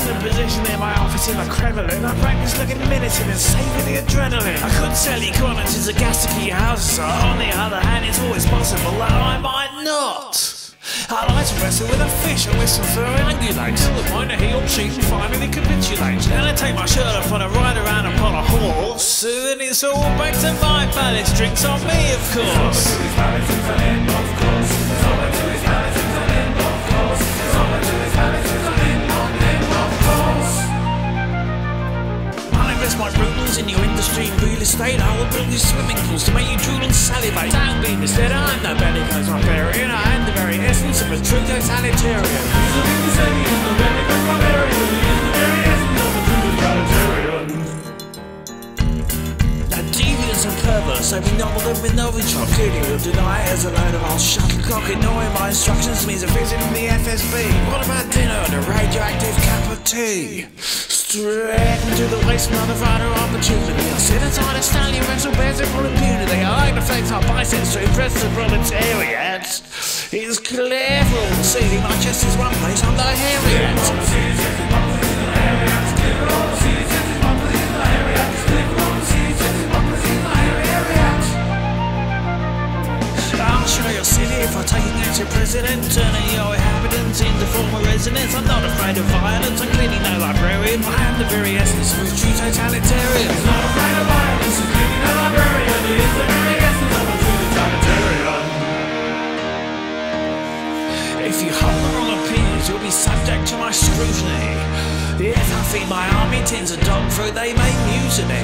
Assuming the position in my office in the Kremlin, I practice looking militant and saving the adrenaline. I could sell you quantities of gas to keep your house On the other hand, it's always possible that I might not. I like to wrestle with a fish and with some furry ungulates. To the point that he or she finally capitulates. Then I take my shirt off and ride around upon a horse. And it's all back to my palace. Drinks on me, of course. Industry and real estate. I will build you swimming pools to make you drool and salivate. Don't be misled, I'm no bellicose barbarian. I am the very essence of a true totalitarian. Now deviants and perverts, they be novel and be novel chop. Clearly will deny as a load of old shuttlecock. Ignoring my instructions means a visit in the FSB. What about dinner and a radioactive cup of? Straight into the waste, motherfucker opportunity. I sit inside a stallion wrestle bears for impunity. I like to flex my biceps to impress the proletariat. It's clever, seeing my chest is one place I'm the Harriet. President, turning your inhabitants into former residents. I'm not afraid of violence, essence of a true totalitarian. I'm not afraid of violence, I'm clearly no librarian. It is the very essence of a true totalitarian. If you the wrong opinions, you'll be subject to my scrutiny. If I feed my army tins of dog food, they make mutiny.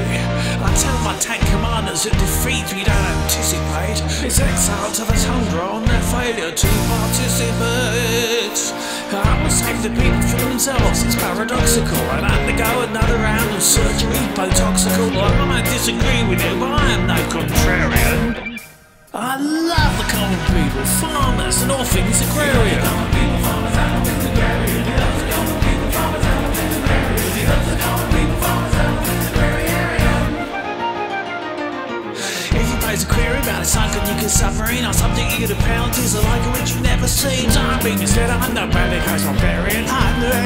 I tell my tank commanders that defeat we don't anticipate is exile to the tundra on their failure to participate. I will save the people for themselves, it's paradoxical. I'd have to go another round of surgery, botoxical. I might disagree with you, but I am no contrarian. I love the common people, farmers, and all things agrarian. Nuclear submarine, I'll subject to penalties the like which you've never seen. Be misled, I'm no bellicose barbarian. I'm the very essence